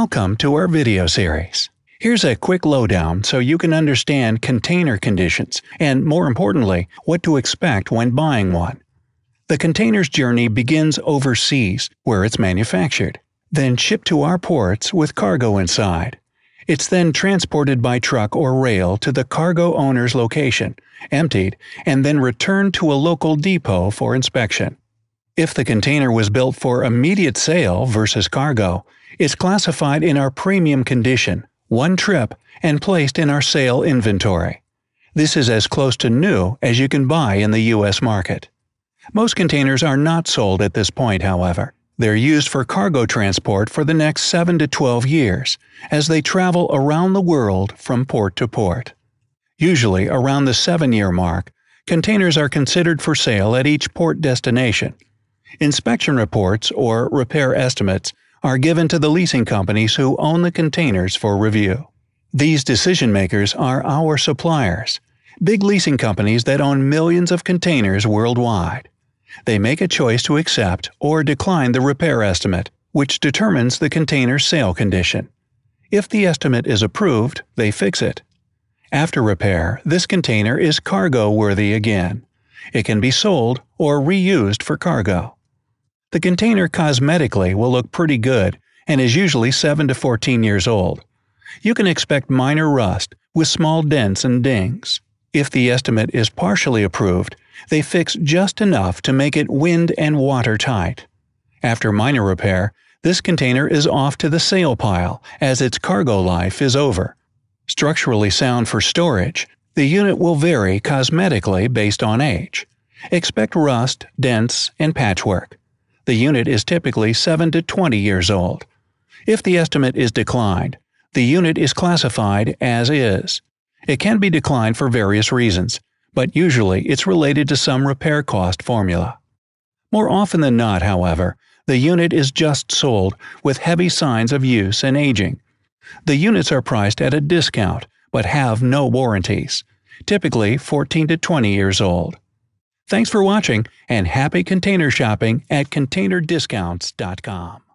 Welcome to our video series. Here's a quick lowdown so you can understand container conditions and, more importantly, what to expect when buying one. The container's journey begins overseas, where it's manufactured, then shipped to our ports with cargo inside. It's then transported by truck or rail to the cargo owner's location, emptied, and then returned to a local depot for inspection. If the container was built for immediate sale versus cargo, it's classified in our premium condition, one trip, and placed in our sale inventory. This is as close to new as you can buy in the U.S. market. Most containers are not sold at this point, however. They're used for cargo transport for the next 7 to 12 years, as they travel around the world from port to port. Usually, around the 7 year mark, containers are considered for sale at each port destination. Inspection reports, or repair estimates, are given to the leasing companies who own the containers for review. These decision makers are our suppliers, big leasing companies that own millions of containers worldwide. They make a choice to accept or decline the repair estimate, which determines the container's sale condition. If the estimate is approved, they fix it. After repair, this container is cargo worthy again. It can be sold or reused for cargo. The container cosmetically will look pretty good and is usually 7 to 14 years old. You can expect minor rust with small dents and dings. If the estimate is partially approved, they fix just enough to make it wind and water tight. After minor repair, this container is off to the sale pile as its cargo life is over. Structurally sound for storage, the unit will vary cosmetically based on age. Expect rust, dents, and patchwork. The unit is typically 7 to 20 years old. If the estimate is declined, the unit is classified as is. It can be declined for various reasons, but usually it's related to some repair cost formula. More often than not, however, the unit is just sold with heavy signs of use and aging. The units are priced at a discount but have no warranties, typically 14 to 20 years old. Thanks for watching and happy container shopping at ContainerDiscounts.com.